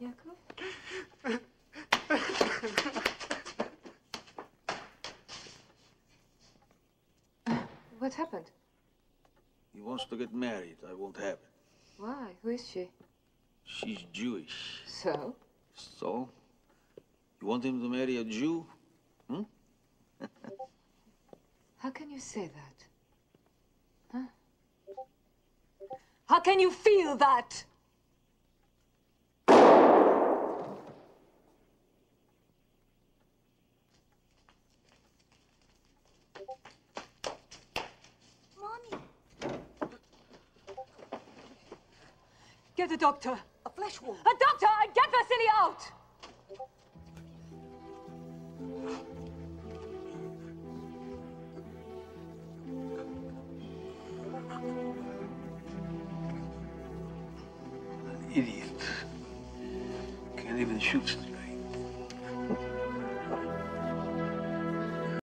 Yakov? what happened? He wants to get married. I won't have it. Why? Who is she? She's Jewish. So? So? You want him to marry a Jew? Hmm? How can you say that? Huh? How can you feel that? Get a doctor. a flesh wound. A doctor! And get Vasily out! Idiot. Can't even shoot straight.